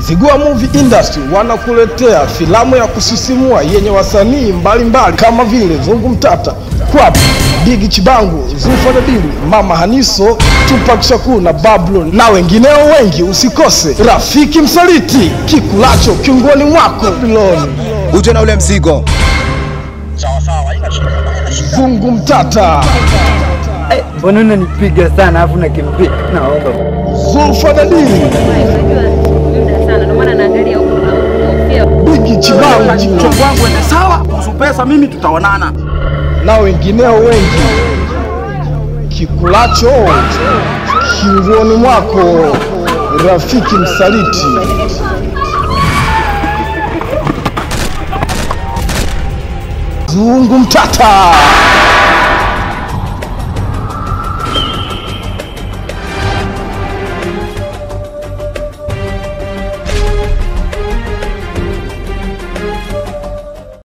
Zigua Movie Industry wanakuletea filamu ya kusisimua yenye wasanii mbalimbali kama vile Zungu Mtata, Kwap, Bigi Chibangu, Zufa Dabili, Mama Haniso, Tupac Shakur na Babylon na wengineo wengi. Usikose Rafiki Msaliti, Kikulacho kiungoni mwako, Babylon, uje na ule mzigo. Zungu Mtata, Mbona unanipiga sana afu nakimbia? Naomba Zulfa Dadili, Chibangu Mchongo wangu ende sawa, kuhusu pesa mimi tutaonana. na wengineo wengi. Kikulacho kinguoni mwako, Rafiki Msaliti. Zungu Mtata.